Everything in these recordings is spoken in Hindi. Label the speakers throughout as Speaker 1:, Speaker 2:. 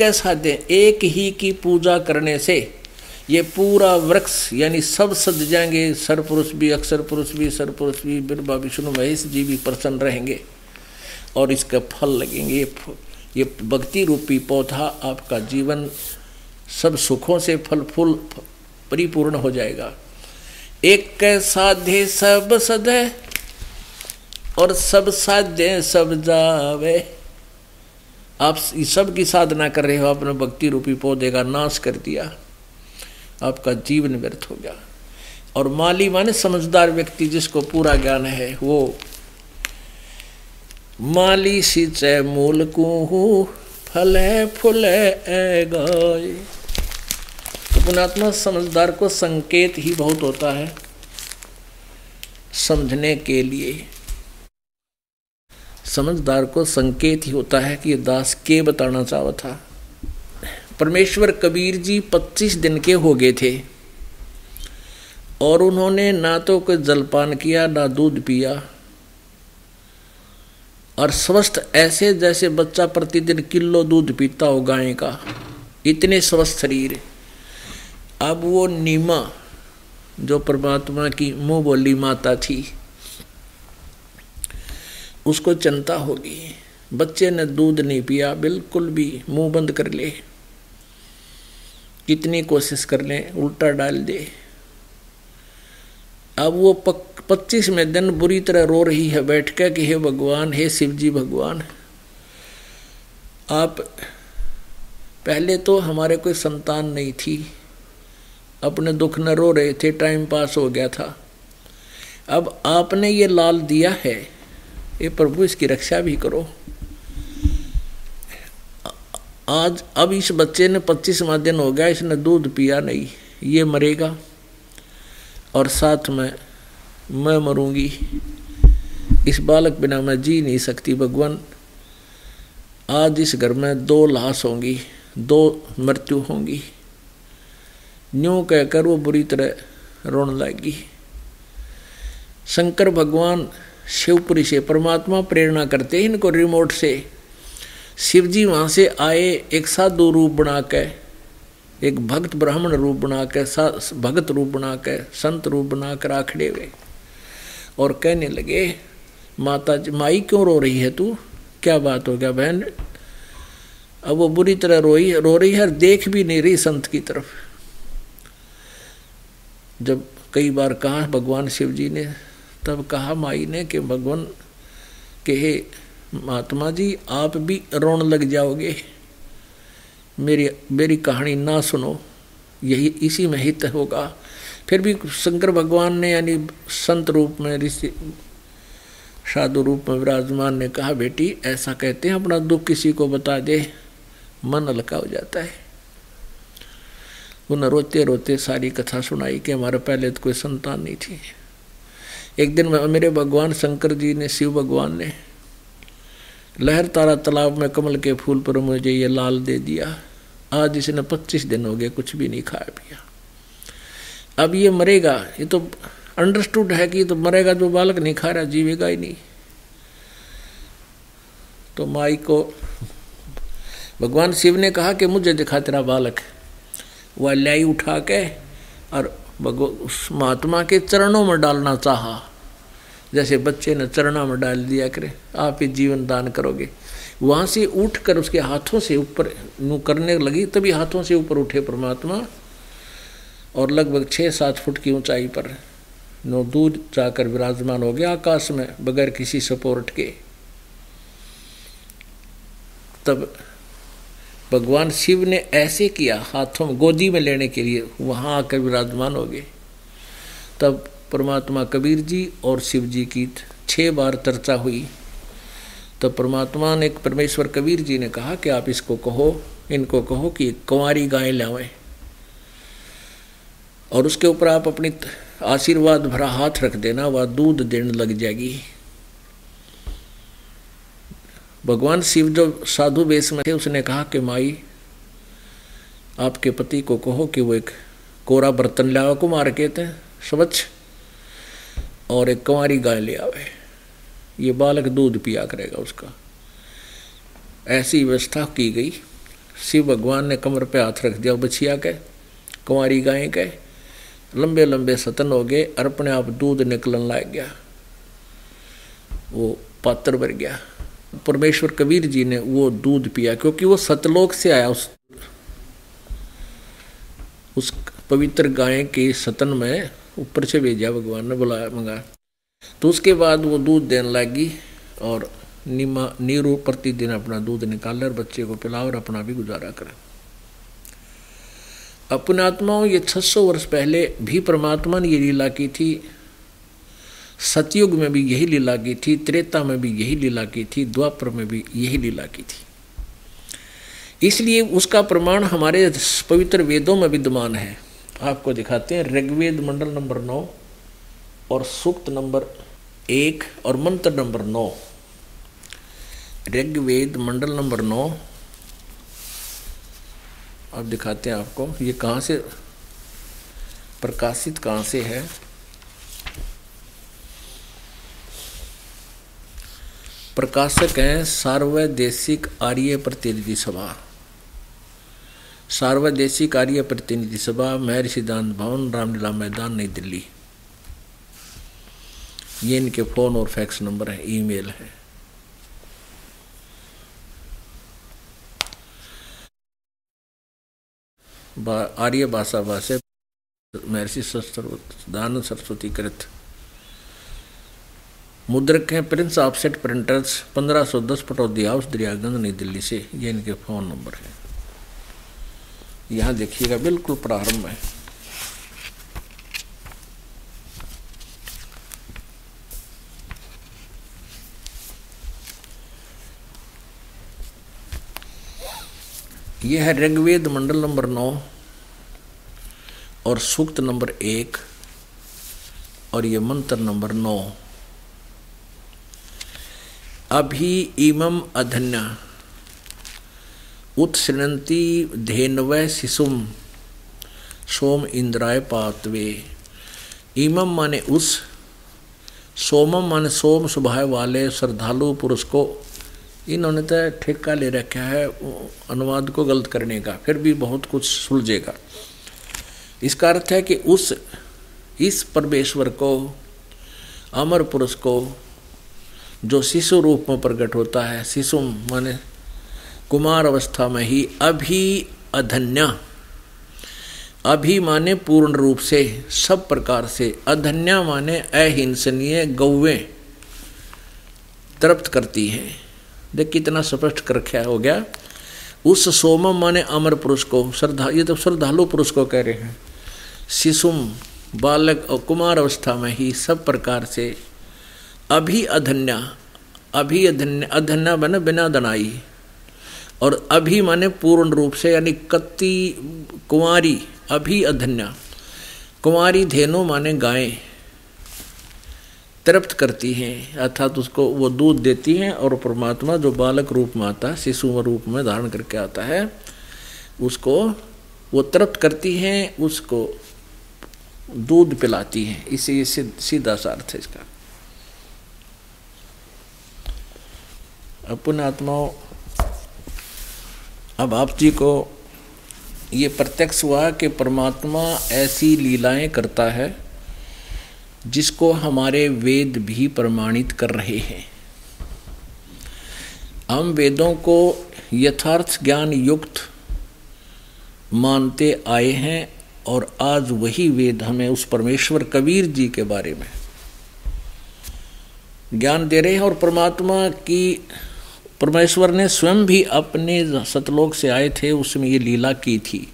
Speaker 1: कैसा दे एक ही की पूजा करने से ये पूरा वृक्ष, यानी सब सज जाएँगे। सर पुरुष भी, अक्षर पुरुष भी सर पुरुष भी, बिरबा, विष्णु, महेश जी भी प्रसन्न रहेंगे। और इसका फल लगेंगे। ये ये भक्ति रूपी पौधा आपका जीवन सब सुखों से फल फूल परिपूर्ण हो जाएगा। एक साधे सब सदे और सब साध्य सब जावे। आप इस सब की साधना कर रहे हो, आपने भक्ति रूपी पौधे का नाश कर दिया, आपका जीवन व्यर्थ हो गया। और माली माने समझदार व्यक्ति जिसको पूरा ज्ञान है, वो माली सिंचे मूल कुहू, फले फुले गाय। तो समझदार को संकेत ही बहुत होता है समझने के लिए। समझदार को संकेत ही होता है कि ये दास के बताना चाहता था। परमेश्वर कबीर जी 25 दिन के हो गए थे और उन्होंने ना तो कोई जलपान किया, ना दूध पिया और स्वस्थ ऐसे जैसे बच्चा प्रतिदिन किलो दूध पीता हो गाय का। इतने स्वस्थ शरीर। अब वो नीमा, जो परमात्मा की मुँह बोली माता थी उसको चिंता होगी। बच्चे ने दूध नहीं पिया, बिल्कुल भी मुँह बंद कर ले। कितनी कोशिश कर लें, उल्टा डाल दे। अब वो पच्चीस में दिन बुरी तरह रो रही है, बैठ कर कि हे भगवान, हे शिव जी भगवान, आप, पहले तो हमारे कोई संतान नहीं थी। अपने दुख न रो रहे थे, टाइम पास हो गया था। अब आपने ये लाल दिया है। ये प्रभु, इसकी रक्षा भी करो। आज, अब इस बच्चे ने पच्चीसवा दिन हो गया, इसने दूध पिया नहीं, ये मरेगा। और साथ में मैं मरूँगी। इस बालक बिना मैं जी नहीं सकती, भगवान। आज इस घर में दो लाश होंगी, दो मृत्यु होंगी। न्यू कहकर वो बुरी तरह रोने लगी। शंकर भगवान शिवपुरी से परमात्मा प्रेरणा करते हैं, इनको रिमोट से। शिव जी वहाँ से आए, एक साधु रूप बना के एक भक्त ब्राह्मण रूप बना के भगत रूप बना के संत रूप बना कर आखड़े हुए और कहने लगे माता जी माई क्यों रो रही है तू? क्या बात हो गया बहन? अब वो बुरी तरह रोई, रो रही है और देख भी नहीं रही संत की तरफ़। जब कई बार कहा, भगवान शिव जी ने तब कहा माई ने कि, भगवान के महात्मा जी, आप भी रोन लग जाओगे। मेरी मेरी कहानी ना सुनो। यही, इसी में हित होगा। फिर भी शंकर भगवान ने, यानी संत रूप में, ऋषि, साधु रूप में विराजमान ने कहा, बेटी, ऐसा कहते हैं, अपना दुख किसी को बता दे। मन हल्का हो जाता है। उन्हें रोते रोते सारी कथा सुनाई कि हमारे पहले तो कोई संतान नहीं थी। एक दिन मेरे भगवान शंकर जी ने, शिव भगवान ने लहर तारा तालाब में कमल के फूल पर मुझे ये लाल दे दिया। आज इसने पच्चीस दिन हो गए, कुछ भी नहीं खाया पिया। अब ये मरेगा, ये तो अंडरस्टूड है कि ये तो मरेगा, जो बालक नहीं खा रहा, जीवेगा ही नहीं। तो माई को भगवान शिव ने कहा कि मुझे दिखा तेरा बालक। वह लाई उठा के और भगव उस महात्मा के चरणों में डालना चाहा। जैसे बच्चे ने चरणा में डाल दिया करे, आप ही जीवन दान करोगे। वहाँ से उठ कर उसके हाथों से ऊपर नू करने लगी, तभी हाथों से ऊपर उठे परमात्मा और लगभग छः सात फुट की ऊंचाई पर नो दूर जाकर विराजमान हो गया आकाश में, बगैर किसी सपोर्ट के। तब भगवान शिव ने ऐसे किया हाथों में, गोदी में लेने के लिए वहाँ आकर विराजमान हो गए। तब परमात्मा कबीर जी और शिव जी की छः बार चर्चा हुई। तो परमात्मा ने परमेश्वर कबीर जी ने कहा कि आप इसको कहो, इनको कहो कि कुंवारी गाय लावें। और उसके ऊपर आप अपनी आशीर्वाद भरा हाथ रख देना, वह दूध देने लग जाएगी। भगवान शिव जो साधु वेश में थे, उसने कहा कि माई, आपके पति को कहो कि वो एक कोरा बर्तन लावा को मार के थे स्वच्छ। और एक कुंवारी गाय ले आवे। ये बालक दूध पिया करेगा उसका। ऐसी व्यवस्था की गई। शिव भगवान ने कमर पे हाथ रख दिया, बछिया के, कुंवारी गाय के। लंबे लंबे सतन हो गए, और अपने आप दूध निकलन लग गया। वो पात्र भर गया। परमेश्वर कबीर जी ने वो दूध पिया, क्योंकि वो सतलोक से आया उस उस पवित्र गाय के सतन में। ऊपर से भेजा भगवान ने, बुलाया मंगा तो उसके बाद वो दूध देने लगी और नीमा नीरू प्रतिदिन अपना दूध निकाल और बच्चे को पिला और अपना भी गुजारा करें। अपने आत्माओं, ये 600 वर्ष पहले भी परमात्मा ने ये लीला की थी। सतयुग में भी यही लीला की थी, त्रेता में भी यही लीला की थी, द्वापर में भी यही लीला की थी। इसलिए उसका प्रमाण हमारे पवित्र वेदों में विद्यमान है। आपको दिखाते हैं, ऋग्वेद मंडल नंबर नौ और सूक्त नंबर एक और मंत्र नंबर नौ। ऋग्वेद मंडल नंबर नौ। अब दिखाते हैं आपको, ये कहाँ से प्रकाशित, कहाँ से है? प्रकाशक हैं सार्वदेशिक आर्य प्रतिनिधि सभा। सार्वदेशिक आर्य प्रतिनिधि सभा महर सिद्धांत भवन, रामलीला मैदान, नई दिल्ली। ये इनके फ़ोन और फैक्स नंबर है, ईमेल है। आर्य भाषा भाषा, महर्षि दान सरस्वती कृत। मुद्रक हैं, प्रिंस ऑफसेट प्रिंटर्स, पंद्रह सौ दस पटौदी हाउस, दरियागंज, नई दिल्ली से। ये इनके फ़ोन नंबर है। यहाँ देखिएगा, बिल्कुल प्रारंभ है। यह है ऋग्वेद मंडल नंबर नौ और सूक्त नंबर एक और ये मंत्र नंबर नौ। अभी इमम अधन्य। उत्सृणंती धेनव शिशुम सोम इंद्राय पातवे। इमम माने उस सोमम माने सोम स्वभाव वाले श्रद्धालु पुरुष को इन्होंने तो ठेका ले रखा है अनुवाद को गलत करने का, फिर भी बहुत कुछ सुलझेगा। इसका अर्थ है कि उस, इस परमेश्वर को, अमर पुरुष को, जो शिशु रूप में प्रकट होता है शिशु माने कुमार अवस्था में ही अभी अधन्या। अभी माने पूर्ण रूप से, सब प्रकार से अधन्या माने अहिंसनीय गौवें तृप्त करती हैं। देख कितना स्पष्ट कर रखा हो गया। उस सोमम माने अमर पुरुष को, श्रद्धा, ये तो श्रद्धालु पुरुष को कह रहे हैं। शिशुम, बालक और कुमार अवस्था में ही सब प्रकार से अभी अधन्या, अभी अधन्य, अधन्या बने बिना दनाई। और अभी माने पूर्ण रूप से, यानी कत्ती, कुंवारी, अभी अधन्या, कुंवारी धेनु माने गायें तृप्त करती हैं, अर्थात उसको वो दूध देती हैं और परमात्मा जो बालक रूप में आता है शिशु रूप में धारण करके आता है, उसको वो तृप्त करती हैं, उसको दूध पिलाती हैं। इसे ये सीधा सा अर्थ है इसका। अपने आत्माओं अब आप जी को ये प्रत्यक्ष हुआ कि परमात्मा ऐसी लीलाएँ करता है, जिसको हमारे वेद भी प्रमाणित कर रहे हैं। हम वेदों को यथार्थ ज्ञान युक्त मानते आए हैं और आज वही वेद हमें उस परमेश्वर कबीर जी के बारे में ज्ञान दे रहे हैं और परमात्मा की परमेश्वर ने स्वयं भी अपने सतलोक से आए थे, उसमें ये लीला की थी।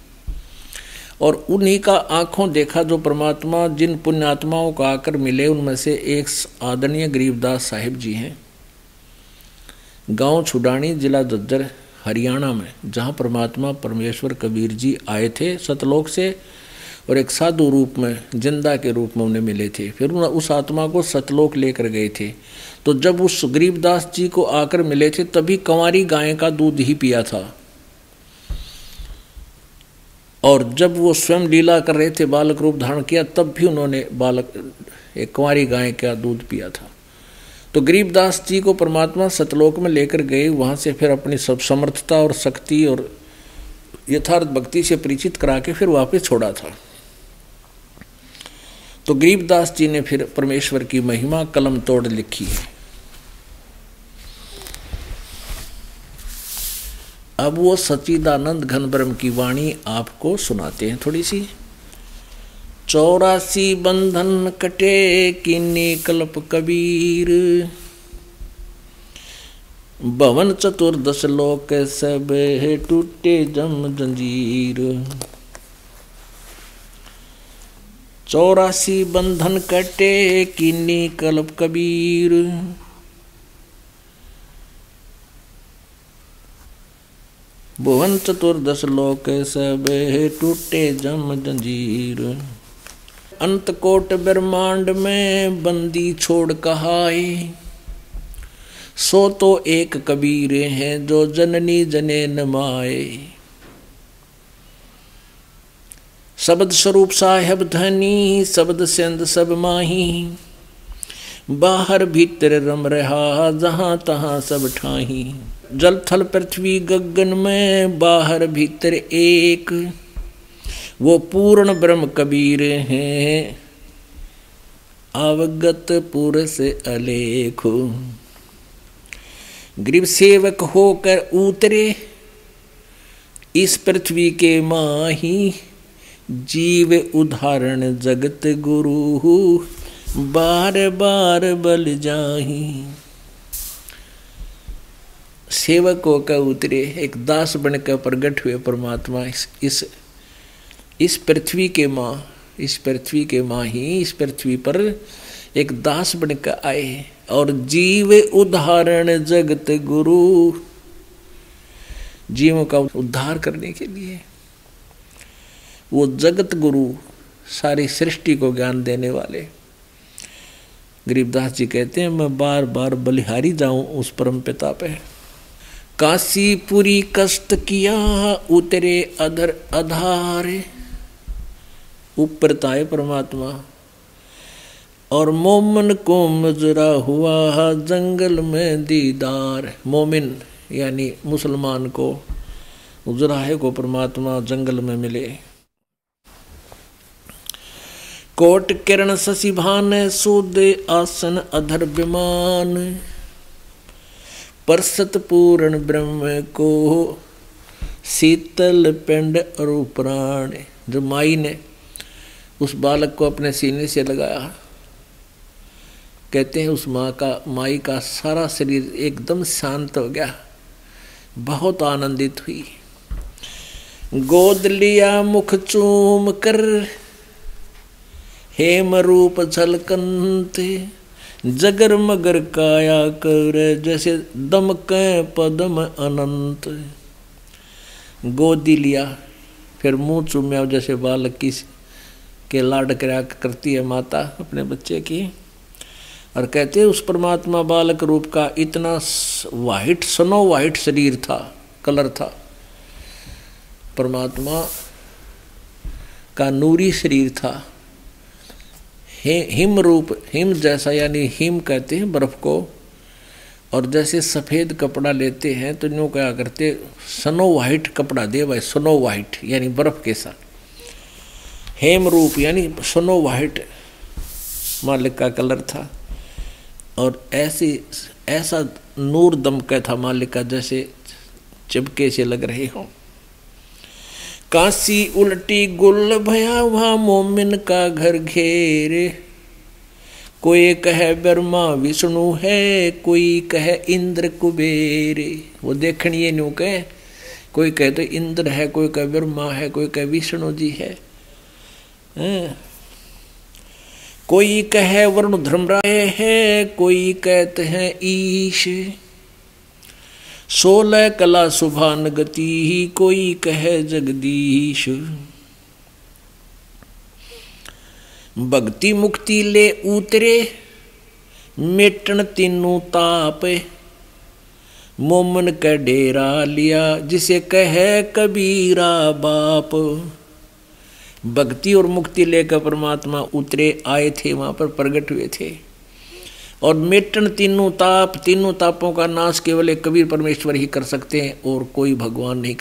Speaker 1: और उन्हीं का आँखों देखा जो परमात्मा, जिन पुण्यात्माओं को आकर मिले, उनमें से एक आदरणीय गरीबदास साहिब जी हैं। गाँव छुडानी जिला दद्दर, हरियाणा में, जहाँ परमात्मा परमेश्वर कबीर जी आए थे सतलोक से, और एक साधु रूप में, ज़िंदा के रूप में उन्हें मिले थे। फिर उस आत्मा को सतलोक लेकर गए थे। तो जब उस गरीबदास जी को आकर मिले थे, तभी कंवारी गाय का दूध ही पिया था। और जब वो स्वयं लीला कर रहे थे, बालक रूप धारण किया, तब भी उन्होंने बालक, एक कुंवारी गाय का दूध पिया था। तो गरीबदास जी को परमात्मा सतलोक में लेकर गए, वहाँ से फिर अपनी सब समर्थता और शक्ति और यथार्थ भक्ति से परिचित करा के फिर वापस छोड़ा था। तो गरीबदास जी ने फिर परमेश्वर की महिमा कलम तोड़ लिखी है। अब वो सचिदानंद घन ब्रह्म की वाणी आपको सुनाते हैं थोड़ी सी। चौरासी बंधन कटे किन्नी कल्प कबीर। भवन चतुर्दश लोक सब टूटे जम जंजीर। चौरासी बंधन कटे किन्नी कल्प कबीर। भुवन चतुर्दश लोक सब टूटे जम जंजीर। अंत कोट ब्रह्मांड में बंदी छोड़ कहाए सो तो एक कबीर हैं जो जननी जने नमाए। शब्द स्वरूप साहेब धनी, शब्द सिंध सब माही। बाहर भीतर रम रहा, जहाँ तहां सब ठाही। जल थल पृथ्वी गगन में बाहर भीतर एक। वो पूर्ण ब्रह्म कबीर हैं। अवगत पुरुष अलेख। गरीब सेवक होकर उतरे। इस पृथ्वी के माही जीव उदाहरण जगत गुरु। बार बार बल जाही। सेवकों होकर उतरे, एक दास बनकर प्रकट हुए परमात्मा इस इस इस पृथ्वी के माँ, इस पृथ्वी के माँ ही, इस पृथ्वी पर एक दास बनकर आए और जीव उदाहरण जगत गुरु, जीवों का उद्धार करने के लिए। वो जगत गुरु, सारी सृष्टि को ज्ञान देने वाले। गरीबदास जी कहते हैं, मैं बार बार बलिहारी जाऊँ उस परम पिता पे। काशीपुरी कष्ट किया, उतरे अधर अधार। ऊपर ताए परमात्मा। और मोमन को मजरा हुआ, जंगल में दीदार। मोमिन, यानी मुसलमान को उजराहे को परमात्मा जंगल में मिले। कोट किरण शशि भान, सूद आसन अधर विमान। परसत पूर्ण ब्रह्म को शीतल पिंड और प्राण जो माई ने उस बालक को अपने सीने से लगाया कहते हैं उस माँ का माई का सारा शरीर एकदम शांत हो गया बहुत आनंदित हुई गोद लिया मुख चूम कर हेम रूप झलकंत जगर मगर काया कर, जैसे दम कै पदम अनंत। गोदी लिया, फिर मुँह चूम्या, जैसे बालक की के लाड करा करती है माता अपने बच्चे की, और कहते उस परमात्मा बालक रूप का इतना वाइट सनो वाइट शरीर था, कलर था। परमात्मा का नूरी शरीर था हिम रूप, हिम जैसा यानी हिम कहते हैं, बर्फ़ को, और जैसे सफ़ेद कपड़ा लेते हैं तो यूँ क्या करते सनो वाइट कपड़ा दे भाई सनो वाइट यानी बर्फ़ के साथ। हेम रूप, यानी सनो वाइट मालिक का कलर था, और ऐसी, ऐसा नूर दम का था मालिक का, जैसे चिपके से लग रहे हों। काशी उल्टी गुल भया वहाँ मोमिन का घर घेरे। कोई कहे ब्रह्मा विष्णु है, कोई कहे इंद्र कुबेरे। वो देखनी न्यू कहे, कोई कहे तो इंद्र है, कोई कहे ब्रह्मा है, कोई कहे विष्णु जी है। हाँ। कोई कहे वरुण धर्मराय है, कोई कहते हैं ईश। सोलह कला सुभान गति ही कोई कहे जगदीश भक्ति मुक्ति ले उतरे मेटन तीनों ताप मोमन का डेरा लिया जिसे कहे कबीरा बाप भक्ति और मुक्ति लेकर परमात्मा उतरे आए थे वहाँ पर प्रकट हुए थे और मेटन तीनों ताप, तीनों तापों का नाश केवल एक कबीर परमेश्वर ही कर सकते हैं, और कोई भगवान नहीं